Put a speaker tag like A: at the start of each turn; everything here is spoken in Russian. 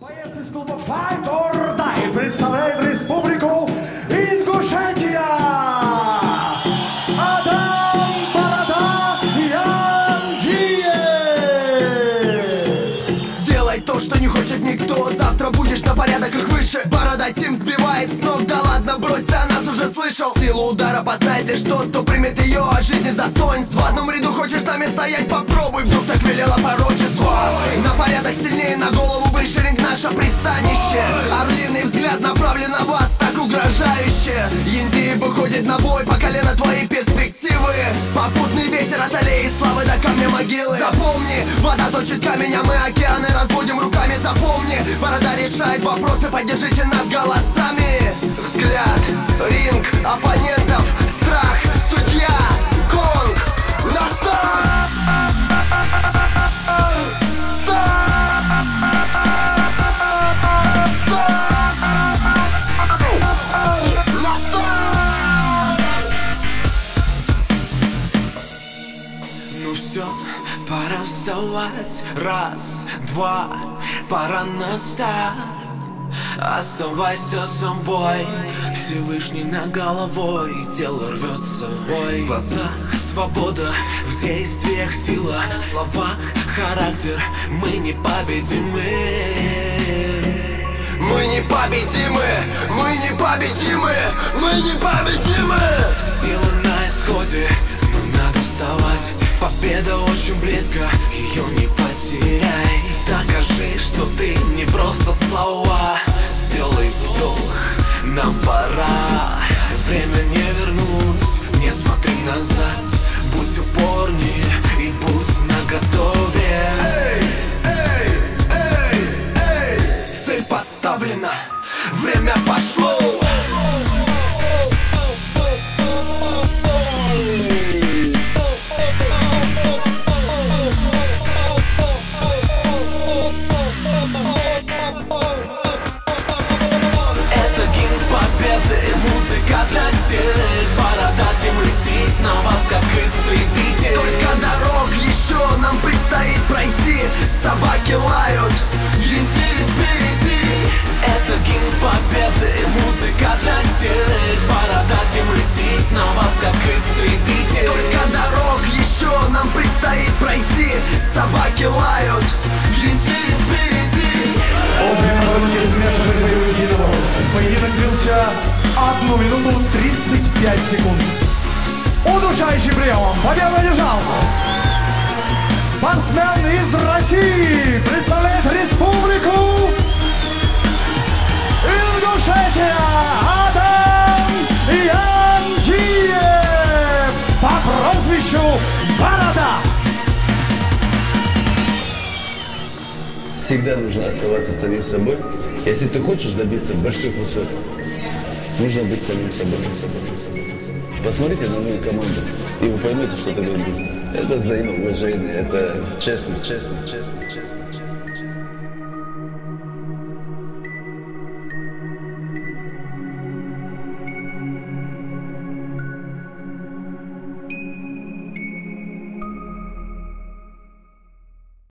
A: Боец из клуба Fight or Die представляет республику Ингушетия! Адам Борода Янгиев!
B: Делай то, что не хочет никто. Завтра будешь на порядок их выше. Борода Тим сбивает с ног. Да ладно, брось, о нас уже слышал. Силу удара познает лишь тот, кто примет ее От жизни с достоинства. В одном ряду хочешь с нами стоять, попробуй. Вдруг так велело порочество Индии выходит на бой По колено твои перспективы. Попутный ветер от аллеи славы до камня могилы. Запомни, вода точит камень, а мы океаны разводим руками. Запомни, борода решает вопросы Поддержите нас голосами
C: Ну все, пора вставать. Раз, два, пора на Оставайся собой. Всевышний над головой. Тело рвется в бой. В глазах свобода. В действиях сила. В словах характер. Мы непобедимы.
B: Мы непобедимы, мы непобедимы, мы непобедимы.
C: Силы Победа очень близко, ее не потеряй. Докажи, что ты не просто слова. Сделай вдох, нам пора. Время не вернуть, не смотри назад. Будь упорнее и будь наготове
B: Собаки лают, летит впереди
A: накануне смешанных боевых единоборств. Поединок длился 1 минуту 35 секунд. Удушающий прием. Победу одержал. Спортсмен из России представляет республику
D: Всегда нужно оставаться самим собой. Если ты хочешь добиться больших высот, нужно быть самим собой. Посмотрите на мою команду, и вы поймете, что такое будет. Это взаимоуважение, это честность, честность, честность.